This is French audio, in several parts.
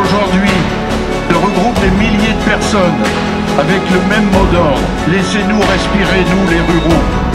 aujourd'hui regroupe des milliers de personnes avec le même mot d'ordre. Laissez-nous respirer, nous les ruraux.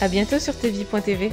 À bientôt sur tv.tv.